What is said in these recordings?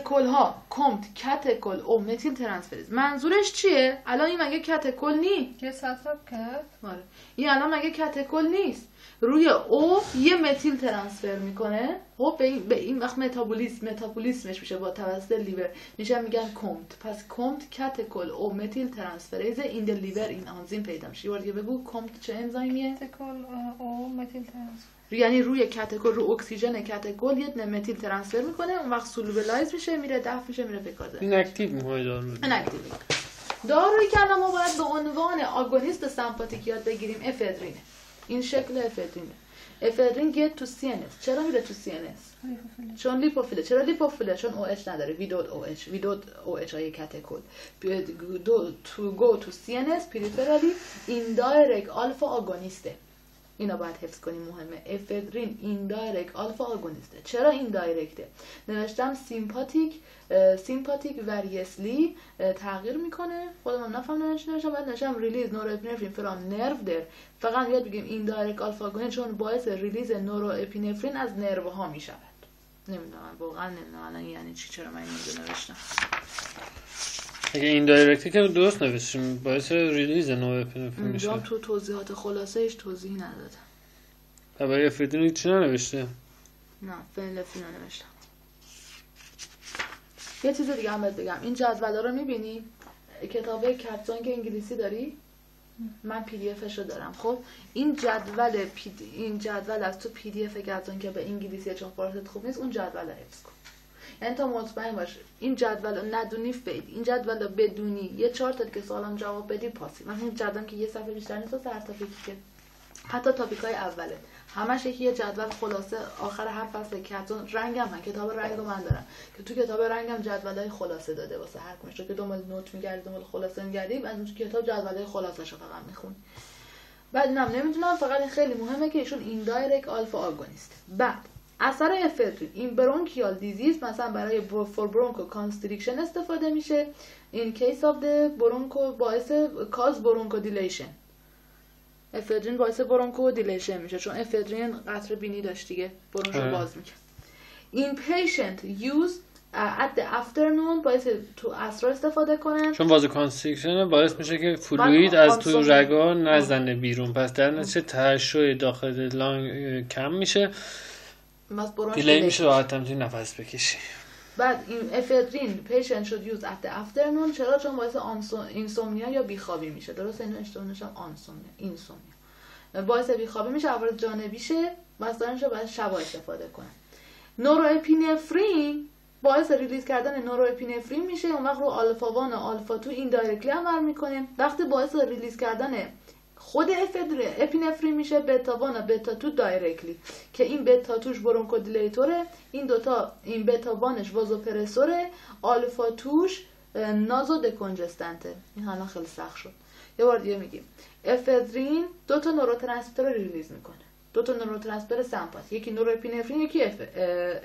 کل ها. کمت کتکل او متیل ترانسفریز. منظورش چیه؟ الان این مگه کتکل نی کرد. آره. این الان مگه کتکل نیست؟ روی او یه متیل ترانسفر می‌کنه. خب به این, به این وقت متابولیسم متابولیسمش میشه با توسط لیور. میشه میگن کمت پس کمت کتکل او متیل ترانسفریز. این لیور این آنزیم پیدا میشه. یه بار دیگه بگو کمت چه انزایمیه؟ کتکل او متیل ترانسفر یعنی روی کتکل رو اکسیژن کتکل یه متیل ترانسفر می‌کنه اون وقت سولوبلایز میشه میره دفع میشه میره به کازه این اکتیو می‌کنه دارو دارویی که الان ما باید به عنوان آگونیست سمپاتیک یاد بگیریم افدرینه. این شکل افدرینه. افدرین گت تو سی چرا میره تو سی چون لیپوفیله. چرا لیپوفیله؟ چون او اچ نداره. ویدود او اچ. ویدود او اچ های کتکل تو گو تو سی ان اس پریفرالی indirect alpha agonist ه. اینا باید حفظ کنیم مهمه. افدرین indirect alpha agonist ه چرا indirect ه؟ نوشتم سیمپاتیک سیمپاتیک وریسلی تغییر می‌کنه. خودم نفهمیدم چی نوشتم. بعد نوشتم release norepinephrine from nerve در فقط یاد بگیم indirect alpha agonist چون باعث release norepinephrine از nerve ها می‌شود. نمی‌دونم واقعا نمی‌دونم یعنی چی چرا من اینو نوشتم. اگه indirect ی که درست نوشتیم باعث release norepinephrine میشه تو توضیحات خلاصه ایش توضیح ندادم. و برای افدرین چی ننوشته؟ نه phenylephrine نوشتم یه چیز دیگه هم بهت بگم. این جدول رو می‌بینی؟ کتاب Katzung انگلیسی داری؟ من PDF ش رو دارم خب؟ این جدول پی این جدول از تو PDF که به انگلیسی چون فارسیت خوب نیست اون جدول رو حفظ کن. یعنی تا مطمئن باش. این جدول رو ندونی فید این جدول بدونی. یه چهار تا که سوالم جواب بدی پاسی. من این جدول که یه صفحه بیشتر نیست هر تاپیکی که حتی تاپیک های اوله. همش یکی یه جدول خلاصه. آخر هر فصل کتون رنگم من کتاب رنگ رو من دارم. که تو کتاب رنگم جدول های خلاصه داده واسه هر کمش که دنبال نوت میگردی دنبال خلاصه میگردی از اون کتاب جدول های خلاصه شو فقط می‌خونی. بعد اینم نمی‌دونم فقط خیلی مهمه که ایشون این دایرکت آلفا آگونیست بعد اثر افرتون. این bronchial disease مثلا برای for bronchoconstriction استفاده میشه. in case of broncho باعث cause bronchodilation افدرین باعث bronchodilation میشه چون افدرین قطر بینی داشت دیگه. برونشو باز می‌کنه این patient use at the afternoon باعث تو عصرا استفاده کنن. چون vasoconstriction باعث میشه که fluid از تو رگا نزنه بیرون. پس در نتیجه ترشح داخل lung کم میشه. دیلی میشه راحت هم نفس بکشی. بعد این افدرین patient should use at afternoon چرا؟ چون باعث insomnia یا بیخوابی میشه. درست اینو اشتباه نشم آنسومنیا insomnia باعث بیخوابی میشه عوارض جانبیشه مثلا باید شب استفاده کنه. norepinephrine باعث release کردن norepinephrine میشه. اون وقت رو alpha one و alpha two indirectly عمل می‌کنه وقتی باعث release کردن خود epinephrine میشه beta one و beta two directly که این beta two ش bronchodilator ه این دوتا این beta one ش vasopressor ه alpha two ش nasal decongestant ه این حالا خیلی سخت شد. یه بار دیگه میگیم. افدرین دو تا neurotransmitter رو release می‌کنه. دو تا neurotransmitter سمپات یکی norepinephrine یکی اف...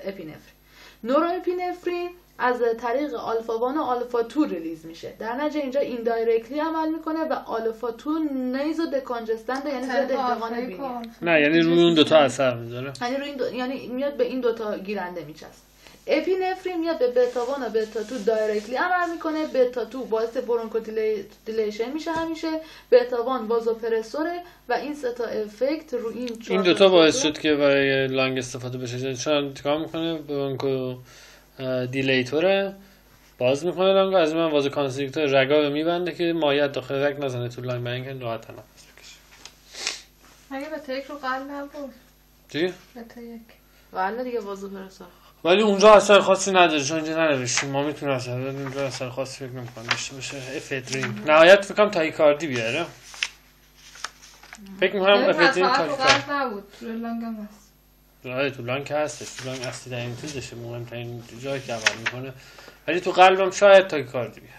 epinephrine. norepinephrine از طریق alpha one و alpha two release میشه. در نتیجه اینجا indirectly عمل می‌کنه و alpha two nasal decongestant یعنی احتقان بینی نه یعنی روی اون دوتا اثر می‌ذاره. یعنی روی این دو... یعنی میاد به این دوتا گیرنده میچسب. epinephrine میاد به beta one و beta two directly عمل می‌کنه. beta two باعث bronchodilation میشه همیشه. beta one vasopressor ه و این سه تا effect رو این این دوتا باعث شد که برای lung استفاده بشه. چون تکام می‌کنه؟ bronchodilator ه. باز می‌کنه lung از من vasoconstrictor رگا رو میبنده که مایع داخل رگ نزنه تو lung برای اینکه راحت تنفس بکشه. اگه به رو قلب نبود. چی؟ به قلب دیگه vasopressor ولی اونجا اثر خاصی نداره چون اینجا ننوشتیم. ما می‌تونیم اثر اونجا اثر خاصی فکر نمی‌کنم داشته باشه. افدرین نهایت فکر کنم تایکاردی بیاره. فکر می‌کنم افدرین تایکاردی نبود. lung هست. آره تو lung هستش. تو lung اصلی ترین چیزشه مهمترین جایی که عمل می‌کنه. ولی تو قلبم شاید تایکاردی بیاره.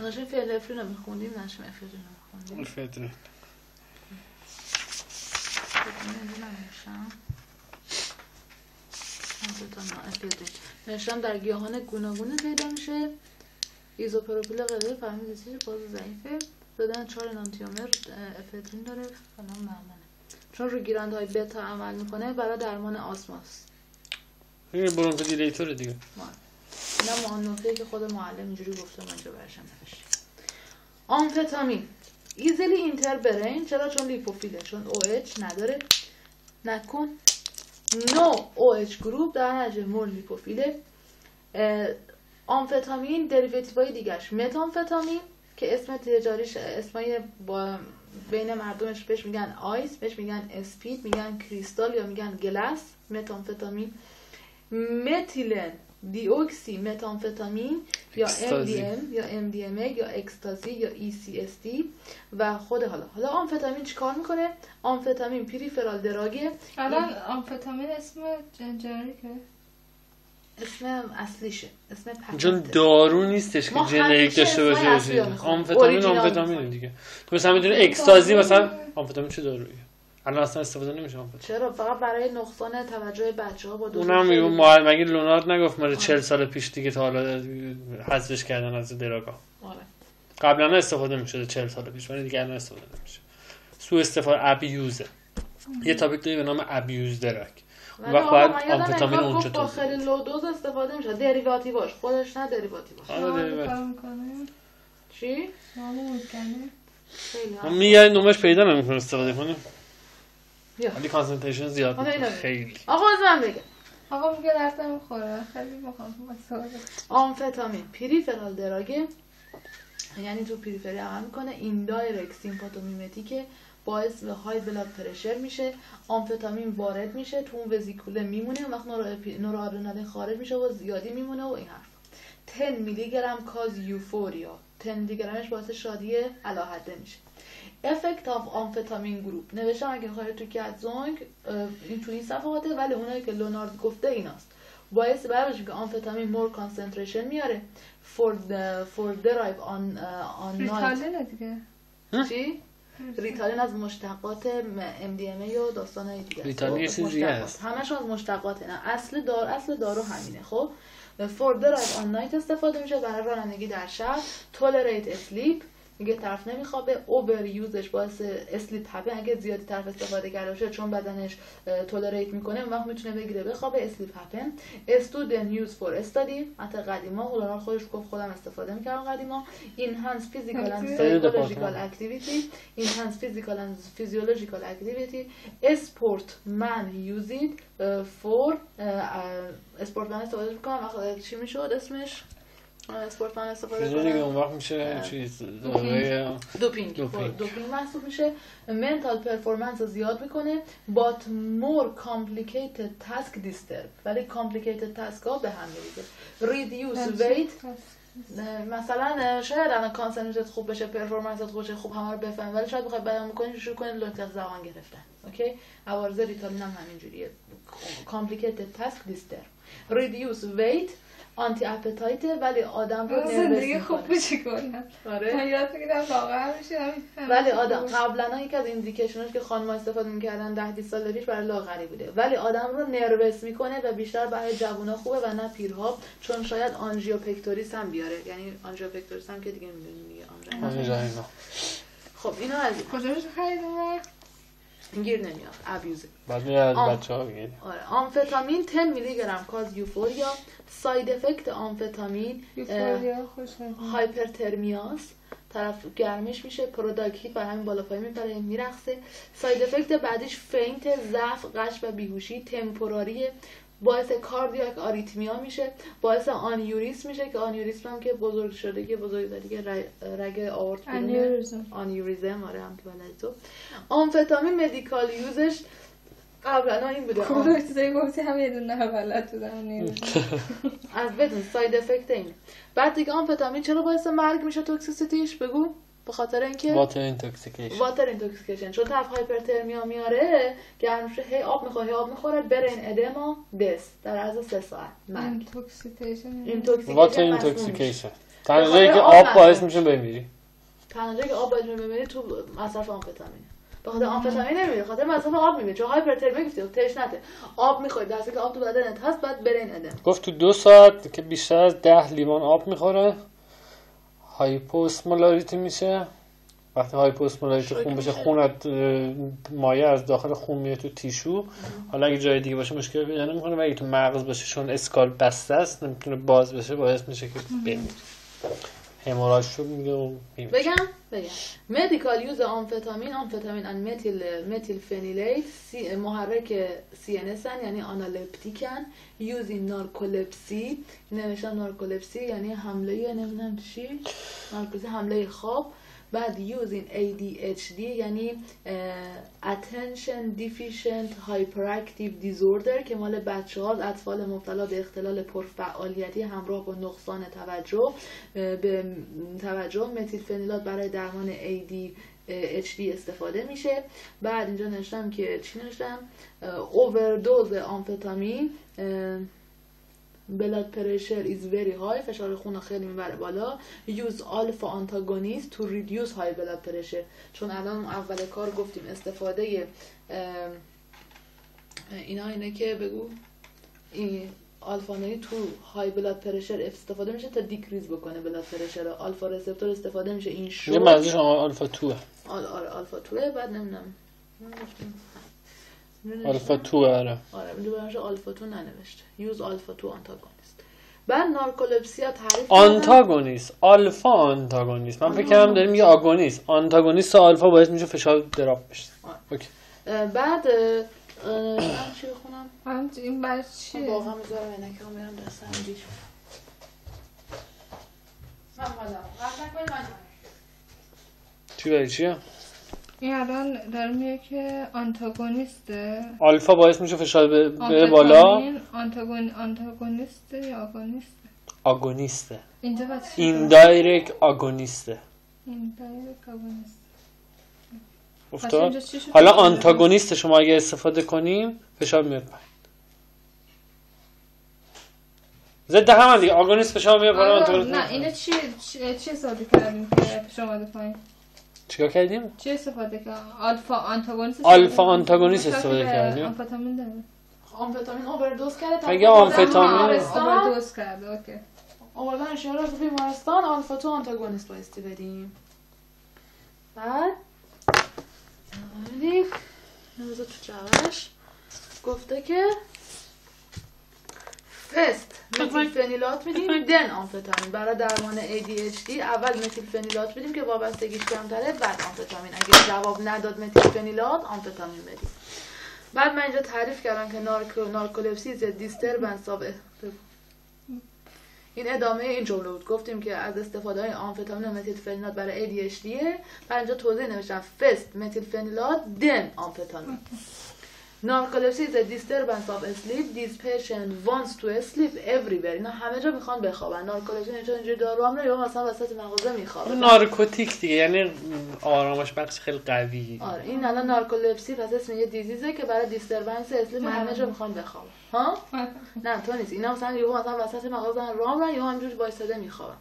ناشم فیلفرین رو میخوندیم ناشم افدرین رو میخوندیم. افدرین نشان در گیاهان گوناگون پیدا میشه. ایزوپروپیل غذایی فهمید باز ضعیفه. دادن چهار نانتیومر افدرین داره. فلان معمونه چون رو گیرنده های بتا عمل می‌کنه برای درمان آسماس این برونکو دیلیتوره دیگه. نه ما نکته که خود معلم اینجوری گفته من اینجا برشم نوشته. آمفتامین. easily enter brain. چرا؟ چون لیپوفیله. چون OH نداره. نکن. no OH group در نتیجه more لیپوفیله. آمفتامین derivative های دیگرش متامفتامین. که اسم تجاریش اسمای با بین مردمش بهش میگن ice بهش میگن speed میگن کریستال یا میگن glass متامفتامین متیلن دیوکسی متامفتامین یا. MDM یا MDMA یا اکستازی یا ECSD و خود حالا. حالا آمفتامین چیکار می‌کنه؟ آمفتامین پریفرال دراگه. الان آمفتامین اسم جنریکه. اسم اصلیشه. اسم پتنته چون دارو نیستش که جنریک داشته باشه. آمفتامین می‌خوایم. دیگه. تو مثلا می‌تونی اکستازی مثلا آمفتامین چه دارویی الان اصلا استفاده نمیشه آمفتامین. چرا؟ فقط برای نقصان توجه بچه ها با دوز اونم میگم ما مگه لونارد نگفت مال 40 سال پیش دیگه تا حالا حذفش کردن از دراگا؟ آره. قبلا استفاده می‌شده 40 سال پیش ولی دیگه الان استفاده نمیشه. سو استفاده ابیوزه. یه تاپیک داری به نام ابیوز درگ باید من یادم آمفتامین اون چطور خیلی لو دوز استفاده میشه دریواتیواش. خودش نه آره، دریوت. کار می‌کنه چی؟ شما می‌کنه خیلی ما هم. میگه نمش پیدا نمی‌کنه استفاده کنیم. ولی کانسنتریشن زیاد خیلی. آقا از من بگم آقا میگه درد نمی‌خوره. خیلی می‌خوام آمفتامین. پریفرال دراگه. یعنی تو پریفری عمل می‌کنه. این دایرکت سیمپاتومیمتیکه. باعث به های بلاد پرشر میشه آمفتامین وارد میشه تو اون وزیکوله میمونه اون وقت نورآدرنالین خارج میشه و زیادی میمونه و این حرف 10 میلی گرم cause euphoria 10 میلی گرمش باعث شادی علاحده میشه. effect of amphetamine group نوشتم اگه خواهید تو کاتزونگ این تو این صفحاته ولی اونایی که لونارد گفته ایناست. باعث برای که آمفتامین more concentration میاره. Drive on uh, on night. ریتالینه دیگه. چی؟ ریتالین از مشتقات MDMA و داستان دیگه. ریتالین یه چیز دیگه مشتقات. است. همشون از مشتقات نه اصل دار اصل دارو همینه خب for drive on night استفاده میشه برای رانندگی در شب tolerate sleep میگه طرف نمیخوابه overuse ش باعث sleep happen اگه زیادی طرف استفاده کرده باشه چون بدنش tolerate می‌کنه اون وقت می‌تونه بگیره بخوابه sleep happen student use for study. حتی قدیما اولارال خودش گفت خودم استفاده می‌کردم قدیما. enhance physical and psychological enhance physical and physiological activity. Sport man use it uh, for sport man استفاده می‌کنم. چی می‌شد اسمش؟ sport man استفاده دیگه اون وقت میشه اه، چیز دوپینگ. دوپینگ. دوپینگ. خب، دوپینگ محسوب میشه. mental performance رو زیاد می‌کنه but more complicated task disturb ولی complicated task ها به هم میریزه. Reduce weight. نه، مثلا شاید الان concentrate خوب بشه performance ت خوب بشه خوب همه رو بفهم ولی شاید بخوای بیان می‌کنی شروع کنی لکنت زبان گرفتن. okay؟ عوارض ریتالین هم همینجوریه. Complicated task disturb reduce weight. anti appetite ولی آدم رو زندگی خوب می‌کنه میشه کنم آره. من یاد لاغر میشه همین ولی آدم قبلا یکی از indication ش که خانم استفاده می‌کردن ده 20 سال پیش برای لاغری بوده. ولی آدم رو nervous می‌کنه و بیشتر برای جوونا خوبه و نه پیرها چون شاید angina pectoris هم بیاره. یعنی angina pectoris هم که دیگه می‌دونی دیگه angina. angina. خب اینا از کجا خریدم گیر نمیاد abuse بعد از آم. بچه ها بگیری. آره. آمفتامین 10 میلی گرم cause euphoria. side effect آمفتامین hyperthermia س طرف گرمش میشه productive برای همین بالا پایین میپره میرقصه. side effect بعدیش faint ضعف غش و بیهوشی temporary باعث cardiac arrhythmia میشه باعث aneurysm میشه که aneurysm هم که بزرگ شده که بزرگ دیگه ر- رگ آورت aneurysm آره هم که بلدی تو آمفتامین medical use ش قبلا این بوده. کدوم چیزایی گفتی هم یه دونه بلد بودم. از بدون side effect اینه بعد دیگه آمفتامین چرا باعث مرگ میشه؟ toxicity ش بگو. به خاطر اینکه water intoxication water intoxication چون طرف hyperthermia میاره گرم شه هی آب می‌خوره هی آب می‌خوره brain edema دس در عرض سه ساعت. مرگ. intoxication intoxication water میشه. intoxication تنها جایی که آب. باعث میشه بمیری. تنها جایی که آب باید بمیری تو مصرف آمفتامینه. به خاطر آمفتامین نمیره خاطر مصرف آب میمیره چون hyperthermia گفتی تشنته آب می‌خوری. در حالی که آب تو بدنت هست بعد brain ادم. گفت تو دو ساعت که بیشتر از ده لیوان آب می‌خوره. hypoosmolarity میشه؟ وقتی hypoosmolarity خون بشه اه، مایع از داخل خون میاد تو tissue. حالا اگه جای دیگه باشه مشکل پیدا نمی‌کنه و اگه تو مغز باشه چون skull بسته است نمی‌تونه باز بشه باعث میشه که بمیره. هموراژ شد میگه و. بگم؟ بگم. مدیکال یوز آمفتامین آمفتامین ان متیل متیل فنیلیت سی محرک سی ان یعنی آنالپتیکن. یوز این نارکولپسی نوشتم نارکولپسی یعنی حمله نمی‌دونم چی. نارکوزی حمله خواب. بعد یوزین ADHD یعنی attention deficient hyperactive disorder که مال بچه ها اطفال مبتلا به اختلال پرفعالیتی همراه با نقصان توجه به توجه متیل فنیلات برای درمان ADHD استفاده میشه. بعد اینجا نوشتم که چی نوشتم؟ اووردوز آمفتامین بلاد پرشر is very high فشار خون خیلی می‌بره بالا. Use alpha antagonist to reduce high blood pressure. چون الان اول کار گفتیم استفاده اینا اینه که بگو. این آلفا تو high blood pressure استفاده میشه تا decrease بکنه blood pressure رو. آلفا receptor استفاده میشه. این شو یه منظورش alpha two ه. آل آره alpha two ه. بعد نمی‌دونم. alpha two ه آره. آره اینجا برامش alpha two ننوشته. use alpha two antagonist. بعد نارکولپسیا تعریف. آنتاگونیست. آلفا آنتاگونیست. من فکر کردم داریم میگه آگونیست. آنتاگونیست آلفا باعث میشه فشار drop بشه. اوکی. اه، بعد من چی بخونم؟ من این من چیه؟ واقعا می‌ذارم عینکه هم میرم دستم ریش من خودم. قطع نکنید من چی برای چیه؟ این الان داره میگه که آنتاگونیسته. آلفا باعث میشه فشار ب- بره بالا. آنتاگون آنتاگونیسته یا آگونیسته؟ آگونیسته. اینجا این؟ دایرکت آگونیسته. این دایرکت آگونیست پس افتاد؟ حالا آنتاگونیست شما اگه استفاده کنیم فشار میاد پایین. ضد هم دیگه. آگونیست فشار میاد آنتاگونیست نه میاد اینو پایین. چی چی استفاده کردیم که فشار اومده پایین؟ چیکار کردیم؟ چی استفاده کردیم؟ آلفا آنتاگونیست آلفا آنتاگونیست استفاده کردیم. آمفتامین داره. آمفتامین اووردوز کرده مگه تبدیل آمفتامین؟ اووردوز کرده اوکی. آوردن شهر رو بیمارستان آلفا تو آنتاگونیست بایستی بدیم. بعد ببینیم نوزا تو جوش گفته که فست متیل فنیلات میدیم دن آمفتامین برای درمان ADHD اول متیل فنیلات بدیم که وابستگیش کمتره بعد آمفتامین اگه جواب نداد متیل فنیلات آمفتامین بدیم. بعد من اینجا تعریف کردم که نارکو نارکولپسی disturbance of این ادامه این جمله بود. گفتیم که از استفاده های آمفتامین و متیل فنیلات برای ADHD بعد اینجا توضیح نوشتم. فست متیل فنیلات دن آمفتامین نارکولپسی is a disturbance of sleep. This patient wants to sleep everywhere. اینا همه جا می‌خوان بخوابن. نارکولپسی اینجا اینجوری دارو هم یا مثلا وسط مغازه میخوابه. نارکوتیک دیگه یعنی آرامش بخش خیلی قوی. آره این الان نارکولپسی پس اسم یه disease ه که برای disturbance sleep همه جا می‌خوان بخوابن. ها؟ نه تو نیست. اینا مثلا یهو مثلا وسط مغازه راه می‌رن یهو همجوری وایساده میخوابن.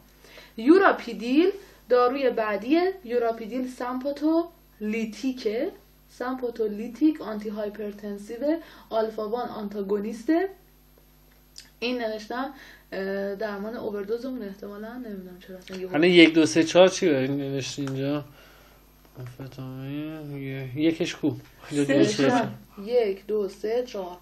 یوراپیدیل داروی بعدی یوراپیدیل sympatholytic ه sympatholytic antihypertensive alpha one antagonist ه. این نوشتم درمان اووردوزمون احتمالا نمی‌دونم چرا حالا یک دو سه چهار چی برای نوشتی اینجا؟ آمفتامین، یکش کو. یک دو سه چهار.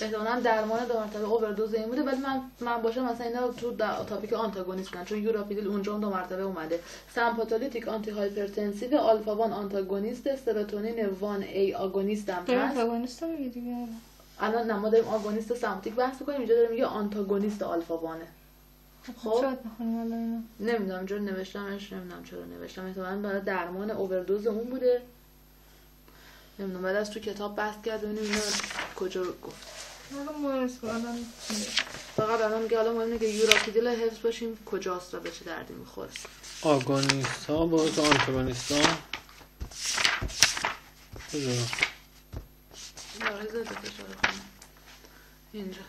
احتمالا درمان دو مرتبه اووردوز این بوده. ولی من من باشه مثلا اینا تو در topic آنتاگونیست بودن. چون یوراپیدیل اونجا هم دو مرتبه اومده. sympatholytic antihypertensive alpha one antagonist serotonin one A agonist هم هست. آنتاگونیست دیگه؟ الان نه ما داریم آگونیست و سمپاتیک بحث می‌کنیم. اینجا داره میگه آنتاگونیست alpha one ه خب. اینو. نمی‌دونم اینجا نوشتمش نمی‌دونم چرا نوشتم. احتمالاً برای درمان اووردوز اون بوده. نمی‌دونم بعد از تو کتاب بحث کرد ببینیم کجا گفت؟ فقط الان میگه حالا مهم اینه که یوراپیدیل حفظ باشیم کجاست و به چه دردی می‌خوره آگونیست ها با تو آنتاگونیست ها کجا؟ اینجا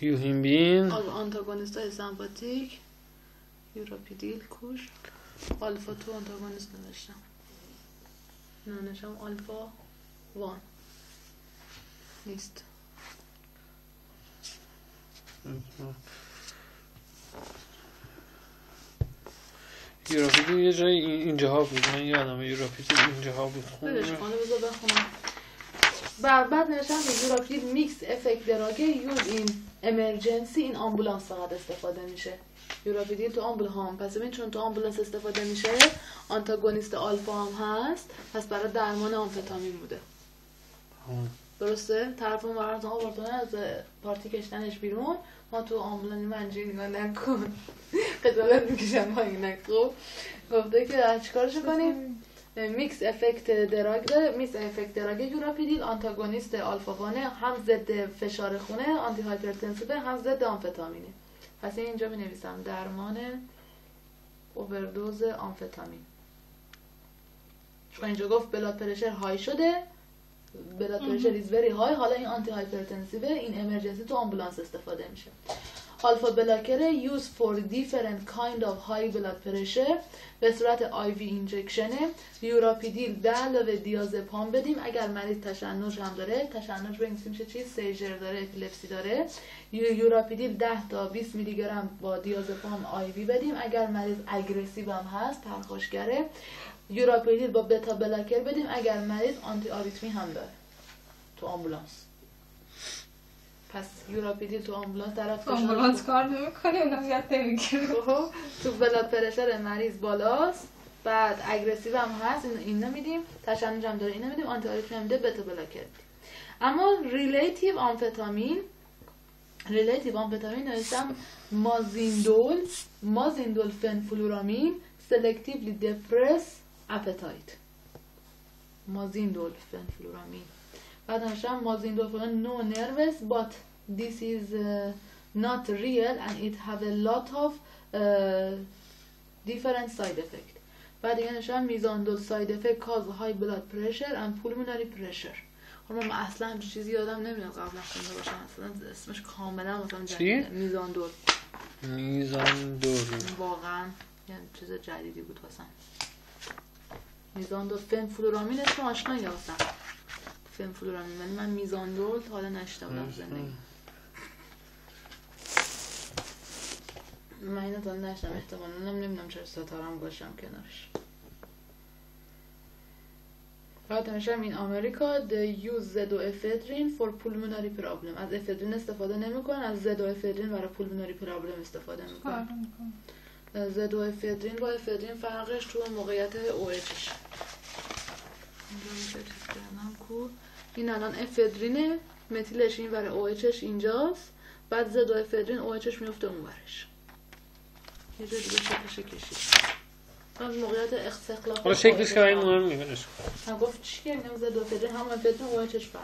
یوهیمبین آل آنتاگونیست های سمپاتیک یوراپیدیل کوش آلفا تو آنتاگونیست نوشتم نوشتم آلفا وان نیست یوراپیدی یه جای این- اینجاها بود. من یادم یوراپیدی اینجاها بود. ولش کن بذار بخونم. بعد نوشتم که یوراپید mix effect drug ه use in emergency in ambulance فقط استفاده میشه. یوراپیدیل تو آمبولانس پس ببین چون تو آمبولانس استفاده میشه آنتاگونیست آلفا هم هست. پس برای درمان آمفتامین بوده. درسته؟ طرف اون براتون آوردن از پارتی کشتنش بیرون ما تو آمبولانی منجی نگاه نکن. خجالت می‌کشم با اینک خب. گفته که از چیکارش کنیم؟ mix effect drug داره. mix effect drug یوراپیدیل آنتاگونیست آلفا هم ضد فشار خونه antihypertensive هم ضد آمفتامینه. پس اینجا می نویسم درمان اووردوز آمفتامین. چون اینجا گفت blood pressure high شده. blood pressure is very high حالا این antihypertensive in emergency تو آمبولانس استفاده میشه. alpha blocker use for different kind of high blood pressure به صورت IV injection ه یوراپیدیل به علاوه دیازپام بدیم. اگر مریض تشنج هم داره تشنج به میشه چی seizure داره epilepsy داره. یو- یوراپیدیل 10 تا 20 میلی گرم با دیازپام IV بدیم. اگر مریض aggressive هم هست پرخاشگره یوراپیدیل با beta blocker بدیم. اگر مریض آنتی آریتمی هم داره تو آمبولانس. پس یوراپیدیل تو آمبولانس طرف آمبولانس کار نمی‌کنه اونم یاد نمی‌گیره. خب، تو blood pressure مریض بالاست. بعد aggressive هم هست این این نمیدیم تشنج هم داره این نمیدیم آنتی آریتمی هم میده beta blocker میدیم. اما relative آمفتامین relative آمفتامین نوشتم مازیندول مازیندول فنفلورامین selectively depress اپتایت. مازیندول فنفلورامین بعد نوشتم مازیندول فلان no nervous but this is uh, not real and it have a lot of uh, different side effect. بعد دیگه نوشتم میزاندول side effect cause high blood pressure and pulmonary pressure. حالا من اصلا همچین چیزی یادم نمیاد قبلا خونده باشم. اصلا اسمش کاملا مثلا چی؟ میزاندول میزان دور واقعا یه چیز جدیدی بود واسم میزاندول فنفلورامین اسم آشنایی واسم فنفلورامین ولی من میزاندول تا حالا نشته بودم زندگی. من اینو تا حالا نشتم احتمالا نمی‌دونم چرا ستارم گذاشتم کنارش. بعد نوشتم این امریکا the use زدو افدرین for pulmonary problem. از افدرین استفاده نمی‌کنن از زدو افدرین برای pulmonary problem استفاده کار می‌کنن نمی‌کنه زد و افدرین با افدرین فرقش تو موقعیت اوهش اینجا کو این الان افدرینه متیلش این برای اوهش اینجاست. بعد زد و افدرین اوهش میفته اون برش یه جا دیگه شکلش کشید. از موقعیت استخلاف حالا شکلش که برای مهم نیست من گفت چی یعنی زد و افدرین هم افدرین اوهش فرق.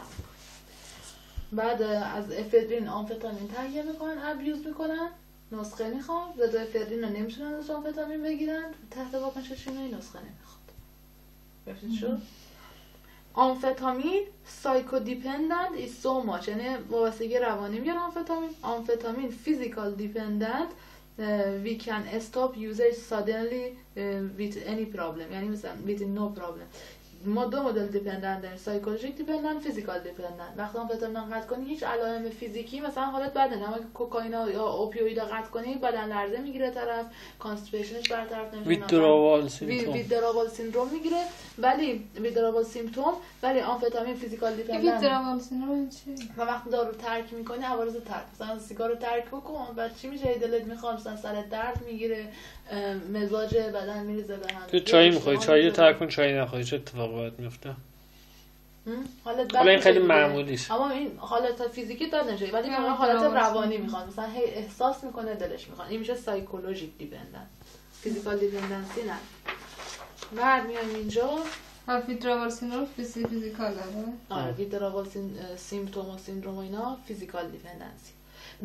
بعد از افدرین آمفتامین تهیه می‌کنن ابیوز می‌کنن. نسخه می‌خوان سودوافدرین رو نمی‌تونن از آمفتامین بگیرن. تحت واکنش شیمیایی نسخه نمی‌خواد. گرفتید شد آمفتامین psycho dependent is so much. یعنی وابستگی روانی. میگن آمفتامین آمفتامین physical dependent. we can stop usage suddenly uh, with any problem. یعنی مثلا with no problem. ما دو مدل dependent داریم psychologic dependent physical dependent وقتی آمفتامین قطع کنی هیچ علائم فیزیکی مثلا حالت بد نه کوکائین یا opioid قطع کنی بدن لرزه می‌گیره طرف constipation ش برطرف نمیشه withdrawal وی- symptom withdrawal syndrome می‌گیره. ولی withdrawal symptom ولی آمفتامین physical dependent withdrawal syndrome چی؟ و وقتی دارو ترک می‌کنی عوارض ترک. مثلا سیگار رو ترک بکن بعد چی میشه؟ دلت می‌خواد مثلا سرت درد می‌گیره مزاج بدن میریزه به هم. تو چای می‌خوری؟ چای رو ترک کن چای نخوری چه اتفاقی باید میفته؟ حالت حالا این خیلی دیگه. معمولیه اما این حالت فیزیکی داد نشه. ولی مثلا حالت روانی. می‌خواد. مثلا هی احساس می‌کنه دلش می‌خواد. این میشه psychologic dependent physical dependency نه. بعد میایم اینجا. ها ویدرامال سیندروم فیزی فیزیکال داره. آره withdrawal symptom و syndrome و اینا physical dependency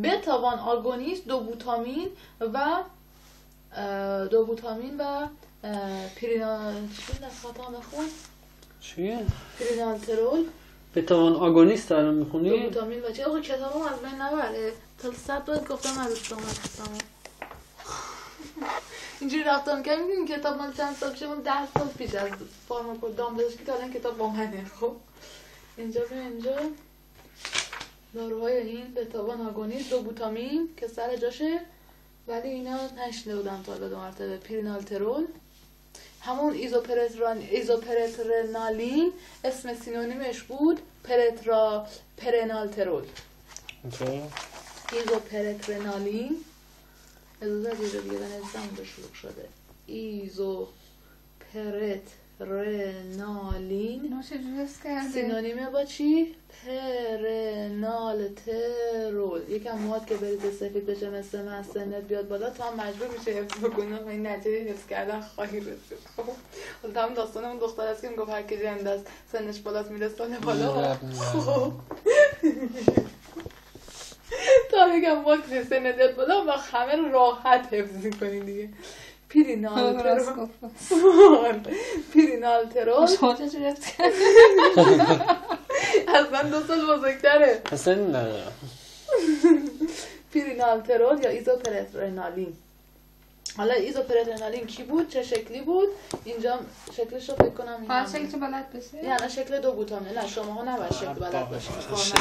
beta one آگونیست دوبوتامین و دوبوتامین و اه، پیرینا چی خون چیه؟ پرینالترول بتوان آگونیست الان می‌خونی؟ دوبوتامین و چه آقا کتابم از بین نبره. تا صد بار گفتم از دوستان هستم اینجوری رفتم که می‌دونی کتاب مال چند سال مال ده سال پیش از فارماکودام داشت که تا الان کتاب با منه خب. اینجا به اینجا. داروهای این بتابان آگونیست دوبوتامین که سر جاشه. ولی اینا نشنده بودم تا حالا دو مرتبه. پیرینالترول همون ایزوپرترنالین اسم سینونیمش بود پرترا پرنالترول. اوکی. ایزوپرترنالین از دیگه شده. ایزوپرترنالین کرده؟ سینونیمه با چی؟ پرنالترول یکم مواد که بریزه سفید بشه مثل من سنت بیاد بالا تا هم مجبور میشه حفظ بکنه. و این نتیجه حفظ کردن خواهی رسید خب حالا هم داستان اون دختر است که می‌گفت هر کی جنده است سنش بالاست میره سال بالا. خب. تا میگم مواد که سنت بیاد بالا و همه رو راحت حفظ می‌کنین دیگه. پرینالترول. پرینالترول. کردی از من دو سال بزرگتره. اصلا ندارم. پرینالترول یا ایزوپرترنالین حالا ایزوپرترنالین کی بود؟ چه شکلی بود؟ اینجا شکلش رو فکر کنم این فقط هم شکل بلد بشه. این الان شکل دو بوتامینه نه شما ها نباید شکل بلد باشین.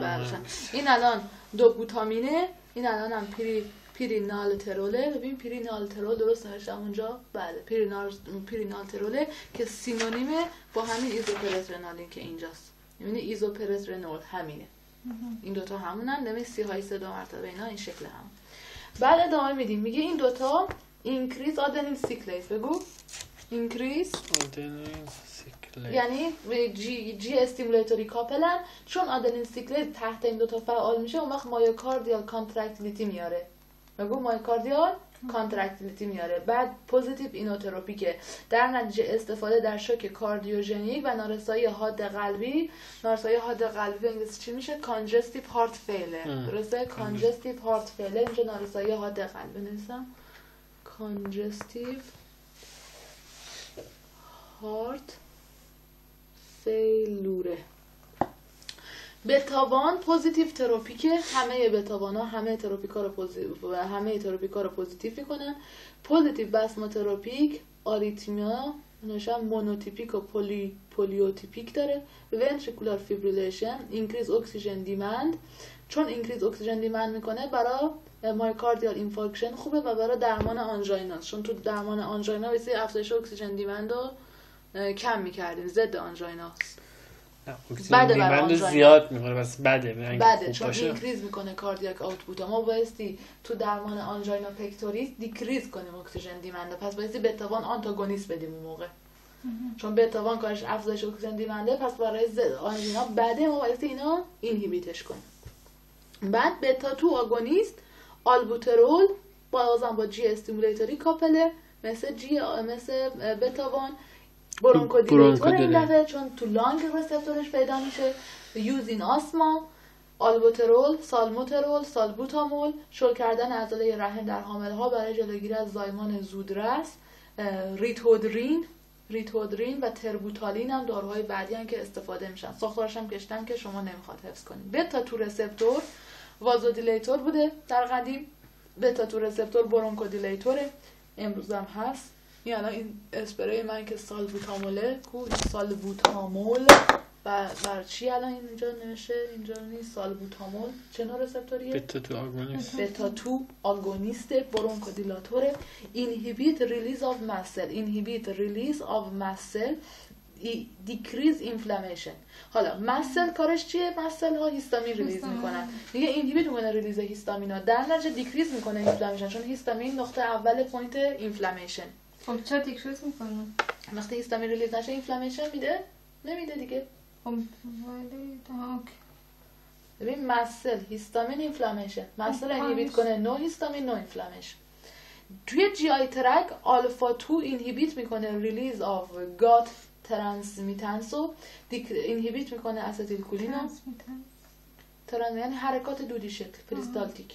برداشتن. این الان دو بوتامینه این الان هم پری پرینالتروله. ببین پرینالترول درست نوشتم اونجا بله. پرینال پرینالتروله که synonym ه با همین ایزوپرترنالین که اینجاست. یعنی ایزوپرترنول همینه. این دوتا همونن. نمی سی های سه دو مرتبه اینا این شکل هم. بعد ادامه میدیم. میگه این دوتا increase adenyl cyclase بگو. increase. یعنی G, G stimulatory couple ن چون adenyl cyclase تحت این دوتا فعال میشه اون وقت myocardial contractility میاره. بگو myocardial contractility میاره. بعد positive inotropic ه در نتیجه استفاده در شوک کاردیوژنیک و نارسایی حاد قلبی نارسایی حاد قلبی به انگلیسی چی میشه؟ congestive heart failure. درسته؟ congestive heart failure اینجا نارسایی حاد قلبی. بنویسم. کانجستیو هارت فیلوره بتاوان پوزیتیو تروپیکه همه بتاوان ها همه تروپیکا رو پوزیتیو همه تروپیکا رو پوزیتیو می‌کنن پوزیتیو بسموتروپیک آریتمیا نشان مونوتیپیک و پولی پولیوتیپیک داره. ونتریکولار فیبریلیشن اینکریز اکسیژن دیمند. چون increase اکسیژن demand می‌کنه برای myocardial infarction خوبه و برای درمان angina چون تو درمان angina واسه افزایش اکسیژن demand رو کم می‌کردیم ضد angina ست بده برای. زیاد می‌کنه بس بده. به بده چون باشه. increase می‌کنه cardiac output ما بایستی تو درمان angina pectoris decrease کنیم اکسیژن demand ه. پس بایستی beta one antagonist بدیم اون موقع. چون beta one کارش افزایش اکسیژن demand ه پس برای angina بده ما بایستی اینا inhibit ش کنیم. بعد beta two agonist albuterol بازم با G stimulatory couple ه مثل G مثل beta one bronchodilator این. دفعه چون تو lung receptor ش پیدا میشه use in asthma albuterol، salmeterol، salbutamol، شل کردن عضله رحم در حامله ها برای جلوگیری از زایمان زودرس، ریتودرین، ریتودرین و تربوتالین هم داروهای بعدی هم که استفاده میشن. ساختارش هم کشتم که شما نمی‌خواد حفظ کنید. بتا تو رسپتور وازودیلیتور بوده در قدیم بتا تو رسپتور برونکودیلیتوره امروز هم هست این الان این اسپری من که سالبوتاموله کو این سالبوتامول و بر چی الان اینجا نوشته؟ اینجا نیست سالبوتامول. چه نوع رسپتوریه؟ بتا تو آگونیست. بتا 2 agonist bronchodilator inhibit release of mast cell inhibit release of mast cell decrease inflammation حالا mast cell کارش چیه؟ mast cell ها هیستامین. release. می‌کنن. دیگه inhibit می‌کنه release هیستامین ها در نتیجه decrease می‌کنه inflammation چون هیستامین نقطه اول point inflammation خب چرا decrease می‌کنه وقتی هیستامین release نشه inflammation میده. نمیده دیگه. خب ولی. ببین mast cell histamine inflammation mast cell inhibit. کنه. no histamine no inflammation توی GI tract alpha 2 inhibit می‌کنه. release of gut transmitters و inhibit می‌کنه acetylcholine و transmitter. تران یعنی حرکات دودی شکل peristaltic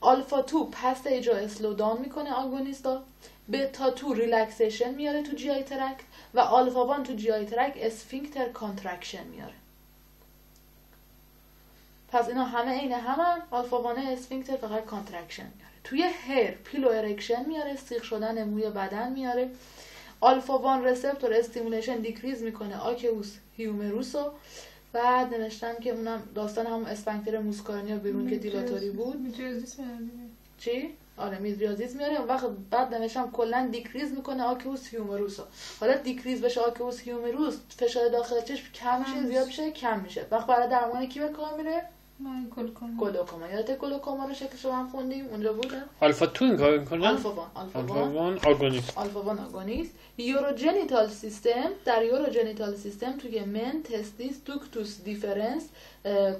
alpha 2 passage رو slow down می‌کنه agonist ا. بتا 2 relaxation میاره تو GI tract و آلفا 1 تو GI tract sphincter contraction میاره. پس اینا همه عین همه آلفا 1 sphincter فقط contraction میاره. توی hair pilo erection میاره سیخ شدن موی بدن میاره. آلفا 1 receptor stimulation decrease می‌کنه aqueous humorous و. بعد نوشتم که اونم داستان همون sphincter موسکارینیا بیرون که dilator ی بود میاره دیگه. چی؟ آره mydriasis میاره اون وقت بعد نوشتم کلا decrease می‌کنه aqueous humorous رو. حالا decrease بشه aqueous humorous فشار داخل چشم کم میشه زیاد میشه کم میشه وقت برای درمان کی به کار میره من گلوکوما یادت گلوکوما رو شکلش رو هم خوندیم؟ اونجا بوده؟ آلفا تو این کار می‌کنه alpha one. alpha one. agonist alpha one agonist urogenital system. در urogenital system توی men testis ductus deferens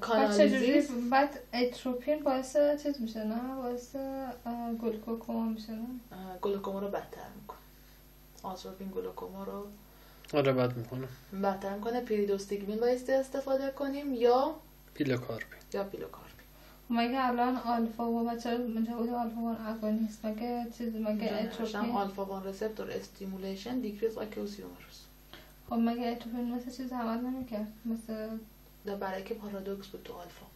کانالیزیس. بعد atropine باعث چیز میشه نه؟ باعث گلوکوما میشه نه؟ گلوکوما رو بدتر می‌کنه. atropine glaucoma رو آره بد می‌کنه. بدتر می‌کنه. پیریدوستیگمین بایستی استفاده کنیم یا پیلوکارپین. یا پیلوکارپین مگه الان آلفا و اینجا بود آلفا وان اگونیست مگه چیز مگه اتروپین آلفا وان رسپتور استیمولیشن دیکریز آکیوسیومروس خب مگه اتروپین مثل چیز عمل نمی‌کرد؟ مثل در برای که پارادوکس بود تو آلفا.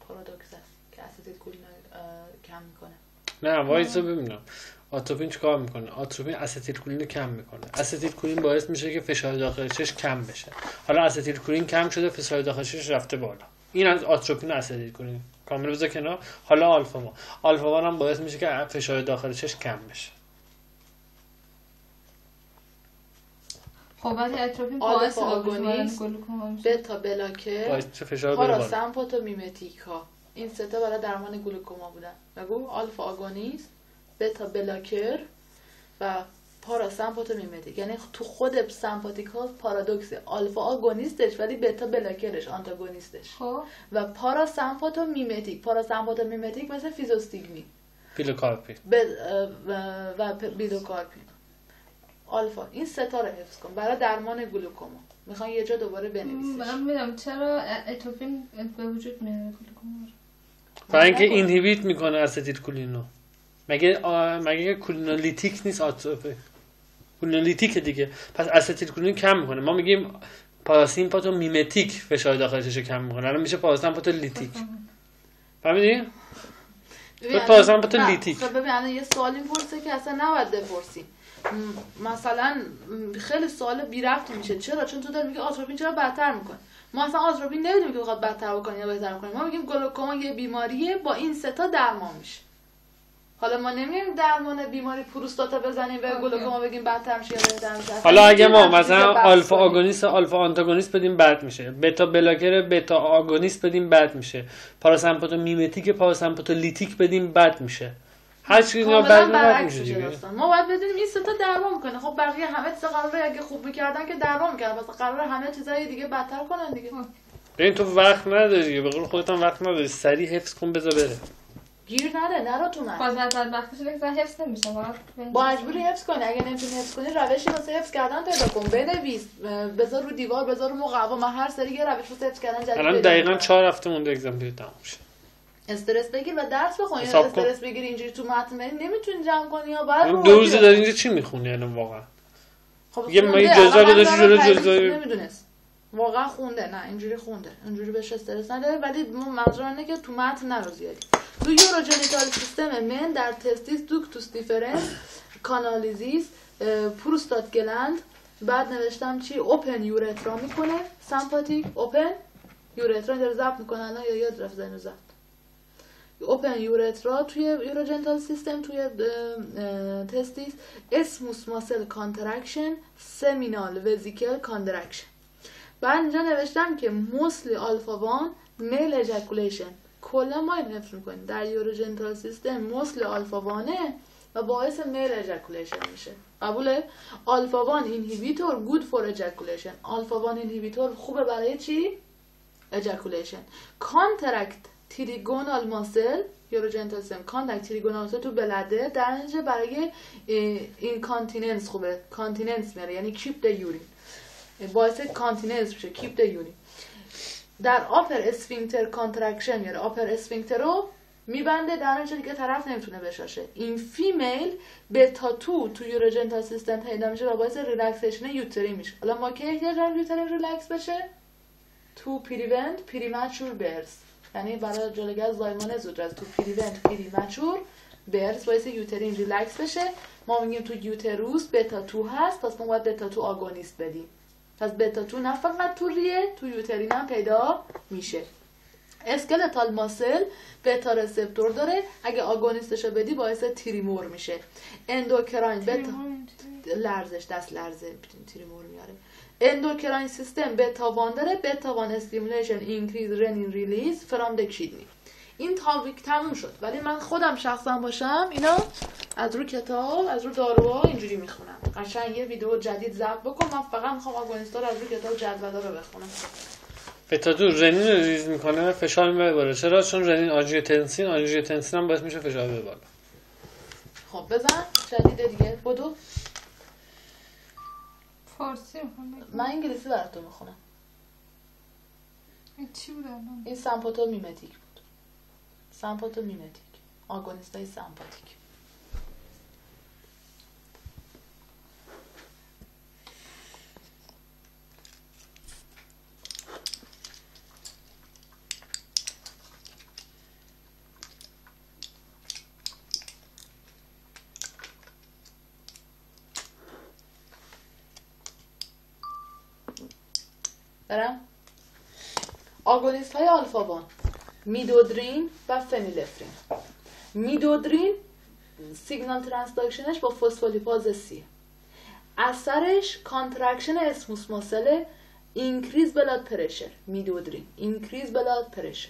پارادوکس است که رو، اه، کم می‌کنه. نه وایسا ببینم. آتروپین چیکار می‌کنه؟ آتروپین استیل کولین رو کم می‌کنه. استیل کولین باعث میشه که فشار داخل چشم کم بشه. حالا استیل کولین کم شده فشار داخل چشم رفته بالا. این از آتروپین و استیل کولین کامل بذار کنار. حالا آلفا وان آلفا وان هم باعث میشه که فشار داخل چشم کم بشه. خب ولی اتروپین آلفا باعث آگونیست، بتا بلاکر باعث فشار ها این سه تا برای درمان گلوکوما بودن. بگو alpha agonist؟ beta blocker و parasympathomimetic یعنی تو خود سمپاتیک ها paradox ه. alpha agonist ش ولی beta blocker ش antagonist ش. خب. و پاراسمپات و میمتیک پاراسمپات و میمتیک مثل physostigmine pilocarpine ب- و, pilocarpine alpha این سه تا رو حفظ کن. برای درمان گلوکوما. می‌خوان یه جا دوباره بنویسیش. من می‌دونم چرا atropine به وجود میاره گلوکوما رو. برای اینکه inhibit می‌کنه acetylcholine رو مگه آ... مگه cholinolytic نیست atropine cholinolytic دیگه. پس acetylcholine کم می‌کنه. ما میگیم parasympathomimetic فشار داخل چشم کم می‌کنه. الان میشه parasympatholytic. فهمیدی؟ ببین تو parasympath الان- نه، lytic. خب ببین الان یه سوالی پرسه که اصلا نباید بپرسی مثلا خیلی سوال بی ربطی میشه. چرا؟ چون تو داری میگه atropine چرا بدتر می‌کنه؟ ما اصلا atropine نمی‌دونیم که بخواد بدتر بکنه یا بهتر کنه ما میگیم گلوکوما یه بیماریه با این سه تا درمان میشه. حالا ما نمیگیم درمان بیماری پروستاتا بزنیم به. گلوکوما بگیم بدتر میشه یا بهتر میشه. اصلا حالا اگه ما مثلا alpha. agonist و alpha antagonist بدیم بد میشه. beta blocker beta agonist بدیم بد میشه. parasympathomimetic parasympatholytic بدیم بد میشه. هر چیزی اینا داستان. ما باید بدونیم این سه تا درمان می‌کنه. خب بقیه همه چیزا قراره اگه خوب می‌کردن که درمان می‌کردن. پس قراره همه چیزای دیگه بدتر کنن دیگه. ببین تو وقت نداری دیگه. به قول خودت هم وقت نداری. سریع حفظ کن بذار بره. گیر نره نرو تو من باز از بدبختش دیگه حفظ نمیشه. باید با مجبوری حفظ کنی. اگه نمی‌تونی حفظ کنی روشی واسه حفظ کردن پیدا کن. بنویس بذار رو دیوار بذار رو مقوا. من هر سری یه روش واسه حفظ کردن جدید الان دقیقا. چهار هفته مونده اگزم دیگه تموم شه. استرس بگیر و درس بخون. استرس بگیر اینجوری تو متن بری نمی‌تونی جمع کنی یا بعد الان دو روزه داری اینجا چی می‌خونی الان واقعا؟ خب یه خونده. ما جزا دارم جلو جزای- نمی‌دونست واقعا خونده. نه اینجوری خونده. اینجوری بهش استرس نداره ولی منظور اینه که تو متن نرو زیادی. تو یوروجنیتال سیستم من در تستیس دوکتوس دیفرنس کانالیزیس پروستات گلند. بعد نوشتم چی؟ اوپن یورترا می‌کنه. سمپاتیک open urethra داره ضبط می‌کنه. الان یا یاد رفت زنو ضبط. open urethra توی urogenital system توی testis smooth muscle contraction seminal vesicle contraction. بعد اینجا نوشتم که mostly alpha one male ejaculation کلا ما این حفظ می‌کنیم در urogenital system mostly alpha one ه و باعث male ejaculation میشه. قبوله؟ alpha one inhibitor good for ejaculation alpha one inhibitor خوبه برای چی؟ ejaculation contract trigonal muscle urogenital system contract trigonal muscle تو bladder در نتیجه برای این continence خوبه. continence میاره. یعنی keep the urine باعث continence میشه. keep the urine در upper sphincter contraction میاره upper sphincter رو میبنده در نتیجه دیگه طرف نمی‌تونه بشاشه. این female beta two تو urogenital system پیدا میشه و باعث relaxation uterine میشه. حالا ما که احتیاج داریم uterine relax بشه؟ to prevent premature births. یعنی برای جلوگیری از زایمان زودرس to prevent premature births باعث uterine relax بشه. ما میگیم تو uterus beta two هست پس ما باید beta two agonist بدیم. پس beta two نه فقط تو ریه تو uterine هم پیدا میشه. skeletal muscle beta receptor داره. اگه آگونیستشو بدی باعث tremor میشه. endocrine beta لرزش دست لرزه tremor میاره. endocrine system beta one داره. beta one stimulation increase renin release from the kidney این topic تموم شد. ولی من خودم شخصا باشم اینا از رو کتاب از رو داروها اینجوری می‌خونم. قشنگ یه ویدیو جدید ضبط بکن. من فقط می‌خوام آگونیستا رو از رو کتاب جدولا رو بخونم. بتا دو رنین رو raise می‌کنه فشار می‌بره بالا. چرا؟ چون رنین آنژیوتنسین آنژیوتنسین هم باعث میشه فشار بره بالا. خب بزن. جدیده دیگه. بدو. فارسی من انگلیسی براتون می‌خونم. این چی بود این sympathomimetic بود sympathomimetic آگونیست های سمپاتیک. برم. آگونیست های آلفا 1 میدودرین و فنیلفرین میدودرین signal transduction ش با فسفولیپاز C اثرش contraction smooth muscle increase blood pressure. میدودرین increase blood pressure.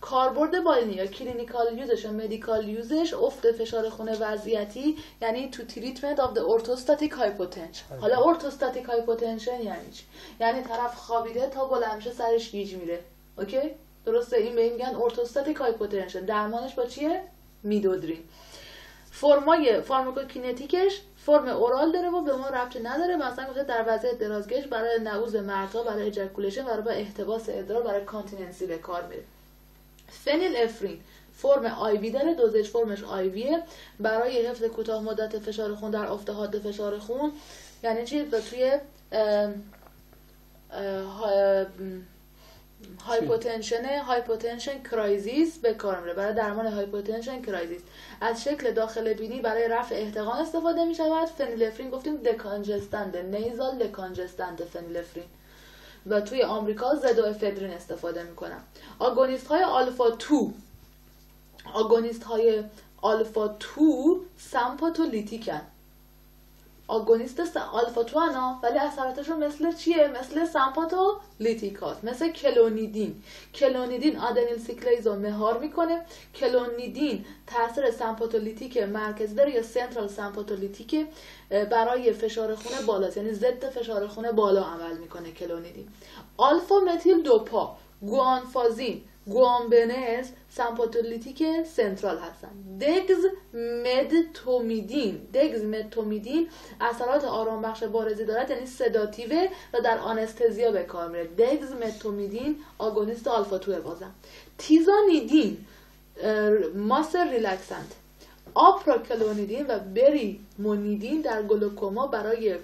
کاربرد بالینی یا clinical use ش و medical use ش افت فشار خون وضعیتی یعنی تو treatment of the orthostatic hypotension حالا orthostatic hypotension یعنی چی؟ یعنی طرف خوابیده تا بلند سرش گیج میره. اوکی؟ درسته این به این میگن ارتوستاتیک هایپوتنشن. درمانش با چیه؟ میدودرین فرمای فارماکوکینتیکش فرم اورال داره و به ما ربطی نداره. مثلا گفته در وضعیت درازگشت برای نعوز مرتا برای اجاکولیشن برای با احتباس ادرار برای کانتیننسی به کار میره. فنیل افرین فرم آیوی داره دوزش فرمش آیویه برای حفظ کوتاه مدت فشار خون در افت حاد فشار خون. یعنی چی؟ توی hypotension hypotension crisis به کار میره برای درمان hypotension crisis. از شکل داخل بینی برای رفع احتقان استفاده می شود فنیلفرین گفتیم decongestant nasal decongestant فنیلفرین. و توی آمریکا سودوافدرین استفاده می‌کنن. آگونیست های آلفا 2 آگونیست های آلفا 2 sympatholytic ن. آگونیست آلفا 2 انا ولی اثراتشون مثل چیه؟ مثل سمپاتولیتیکات مثل کلونیدین. کلونیدین adenyl cyclase رو مهار می‌کنه. کلونیدین تاثیر sympatholytic مرکزی داره یا central sympatholytic برای فشار خون بالا یعنی ضد فشار خون بالا عمل می‌کنه کلونیدین. آلفا متیل دوپا گوانفازین گوانبنز sympatholytic central هستن. دکس مدتومیدین دکس مدتومیدین اثرات آرام بخش بارزی دارد یعنی sedative ه و در anesthesia به کار میره. دکس مدتومیدین آگونیست آلفا 2 بازم تیزانیدین muscle relaxant. آپراکلونیدین و بریمونیدین در گلوکوما برای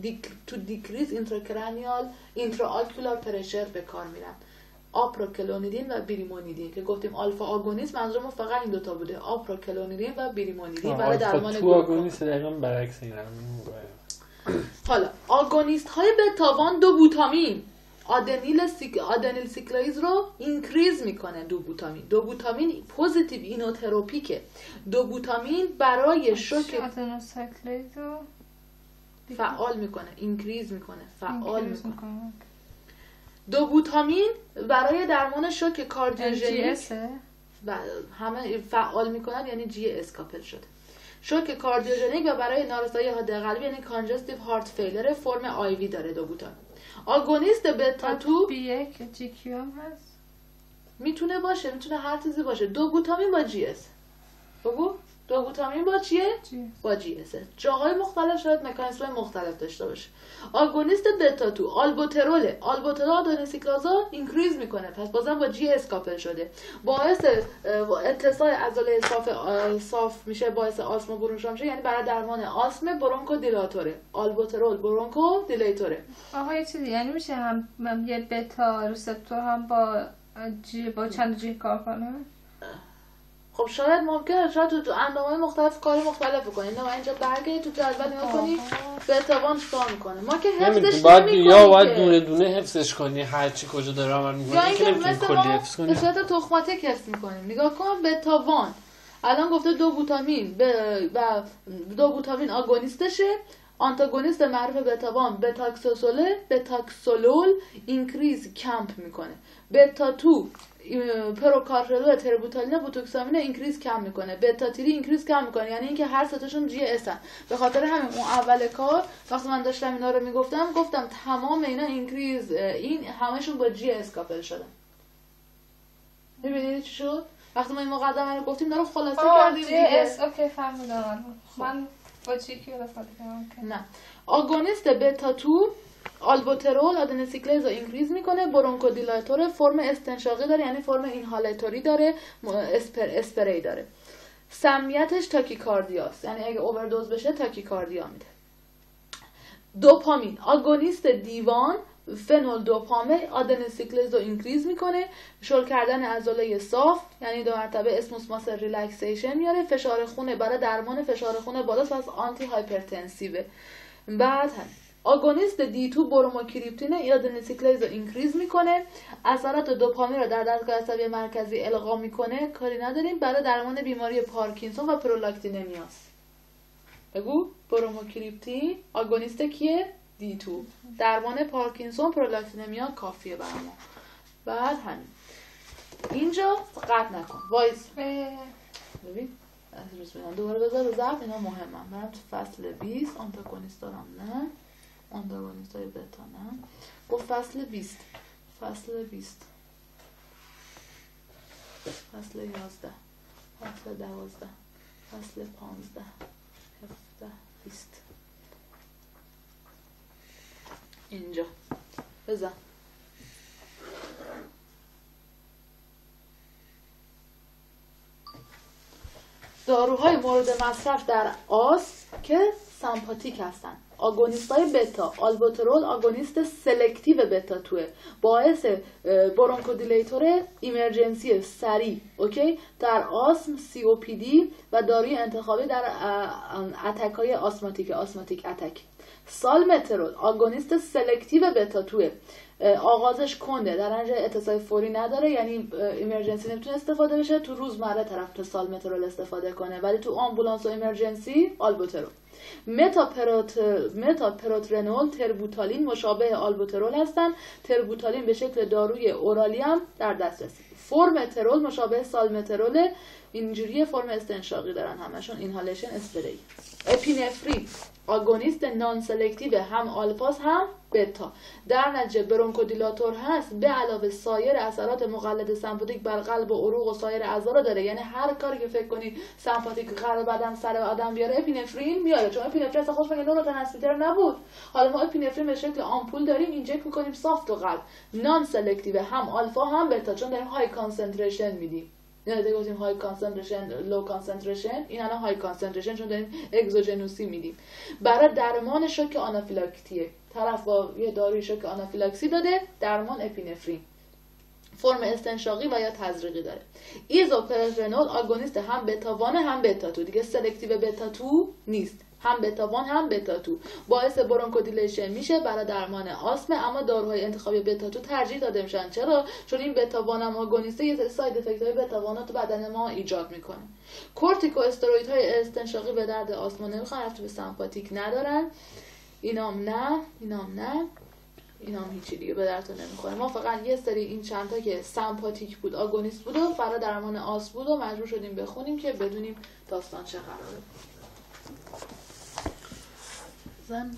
دیک... to decrease intracranial intraocular pressure به کار میرن. آپراکلونیدین و بریمونیدین که گفتیم alpha agonist منظورمون فقط این دوتا بوده. آپراکلونیدین و بریمونیدین برای درمان آگونیست دقیقا برعکس این حالا آگونیست های beta one دو بوتامین adenyl cyc... adenyl cyclase رو increase می‌کنه دو بوتامین دو بوتامین positive inotropic ه. دو بوتامین برای شوک adenyl cyclase رو؟ فعال می‌کنه increase می‌کنه فعال می‌کنه. می‌کنه دو بوتامین برای درمان شوک کاردیوژنیک اس و همه فعال می‌کنن یعنی Gs couple شده. شوک کاردیوژنیک و برای نارسایی حاد قلبی یعنی congestive heart failure فرم IV داره دو بوتامین آگونیست beta two B یک Gq هست؟ می‌تونه باشه می‌تونه هر چیزی باشه. دو بوتامین با Gs. بگو. دو بوتامین با چیه؟ G با Gs. جاهای مختلف شاید مکانیزم مختلف داشته باشه. آگونیست beta two آلبوترول. آلبوترول adenyl cyclase رو increase می‌کنه. پس بازم با Gs couple شده. باعث اتساع عضله صاف صاف میشه باعث آسم و برونشا میشه. یعنی برای درمان آسم bronchodilator ه آلبوترول bronchodilator ه آقا یه چیزی یعنی میشه هم هم یه beta receptor هم با جی با چند جی کار کنه؟ خب شاید ممکنه شاید تو اندامهای مختلف کار مختلف بکنی. نه اینجا برگردی تو جدول نگاه کنی بتا 1 چیکار می‌کنه؟ ما که. حفظش باید یا باید. دونه دونه حفظش کنی هر چی کجا داره عمل یا می‌کنه اینکه که نمی‌تونی مثل کلی ما حفظ به کنی صورت تخماتک حفظ می‌کنیم. نگاه کن بتا 1 الان گفته دو بوتامین به- و دو بوتامین آگونیستشه. آنتاگونیست معروف بتا 1 بتاکسولول بتاکسولول increase cAMP می‌کنه. بتا 2 پروکاترول تربوتالین بوتوکسامین increase cAMP می‌کنه. بتا three increase cAMP می‌کنه. یعنی اینکه هر ستاشون Gs ان به خاطر همین اون اول کار وقتی من داشتم اینا رو می‌گفتم گفتم تمام اینا increase این همشون با Gs couple شدن. می‌بینید چی شد؟ وقتی ما این مقدمه رو گفتیم دارم خلاصه کردیم. جی دیگه اس. اوکی فهمیدم. من با چی اوکی. نه. آگونیست بتا 2 آلبوترول adenylyl cyclase رو increase می‌کنه bronchodilator فرم استنشاقی داره یعنی فرم inhalatory داره اسپر اسپری داره. سمیتش تاکیکاردیاست یعنی اگه اووردوز بشه تاکیکاردیا میده. دوپامین آگونیست D1 فنولدوپامه adenylyl cyclase رو increase می‌کنه. شل کردن عضله صاف یعنی دو مرتبه smooth muscle relaxation میاره. فشار خون برای درمان فشار خون بالاست پس antihypertensive ه. بعد هم آگونیست D2 بروموکریپتین adenylyl cyclase رو increase می‌کنه. اثرات دوپامین رو در دستگاه عصبی مرکزی القا می‌کنه. کاری نداریم. برای درمان بیماری پارکینسون و پرولاکتینمیاس بگو بروموکریپتین آگونیست کیه؟ D2 درمان پارکینسون پرولاکتینمیا کافیه برای ما بعد همین. اینجا قطع نکن. وایسا. ببین. دوباره بذار رو ضبط اینا مهمم برم تو فصل 20 آنتاگونیست دارم نه؟ آنتاگونیست های بتا نه گفت فصل 20 فصل 20 فصل 11 فصل 12 فصل 15 17 20 اینجا. بزن. داروهای مورد مصرف در آسم که سمپاتیک هستن. آگونیست های بتا آلبوترول آگونیست selective بتا two ه. باعث bronchodilator emergency سریع اوکی؟ در آسم COPD و داروی انتخابی در attack های asthmatic asthmatic attack. سالمترول آگونیست selective بتا two ه آغازش کنده در انج اتصال فوری نداره یعنی emergency نمی‌تونه استفاده بشه تو روزمره طرف تو سالمترول استفاده کنه ولی تو آمبولانس و emergency آلبوترول. متاپروت متاپروترنول تربوتالین مشابه آلبوترول هستن. تربوتالین به شکل داروی oral ی هم در دسترسه. فورموترول مشابه سالمترول اینجوری فرم استنشاقی دارن همشون inhalation اسپری اپینفرین آگونیست non-selective هم آلفاس هم بتا در نتیجه bronchodilator هست به علاوه سایر اثرات مقلد سمپاتیک بر قلب و عروق و سایر اعضا داره. یعنی هر کاری که فکر کنید سمپاتیک قلب بدن سر آدم بیاره اپینفرین میاره. چون اپینفرین اصلا خودش مگه neurotransmitter نبود. حالا ما اپینفرین به شکل آمپول داریم inject می‌کنیم سافت و قلب non-selective هم آلفا هم بتا چون داریم high concentration میدیم. دیگه گفتیم high concentration low concentration این الان high concentration چون داریم exogenous ی میدیم. برای درمان شوک آنافیلاکتیه. طرف با یه داروی شوک آنافیلاکسی داده درمان اپینفرین. فرم استنشاقی و یا تزریقی داره. ایزوپروترنول آگونیست هم بتا one هم بتا two دیگه selective بتا two نیست. هم بتا one هم بتا two باعث bronchodilation میشه برای درمان آسمه اما داروهای انتخابی بتا two ترجیح داده میشن. چرا؟ چون این بتا one هم آگونیسته یه side effect های بتا one تو بدن ما ایجاد می‌کنه. کورتیکو استروید های استنشاقی به درد آسما نمی‌خوان رفت به سمپاتیک ندارن. اینام نه اینام نه. اینام هیچی دیگه به درتون نمی‌خوره. ما فقط یه سری این چند تا که سمپاتیک بود آگونیست بود و برای درمان آس بود و مجبور شدیم بخونیم که بدونیم داستان چه قراره. زن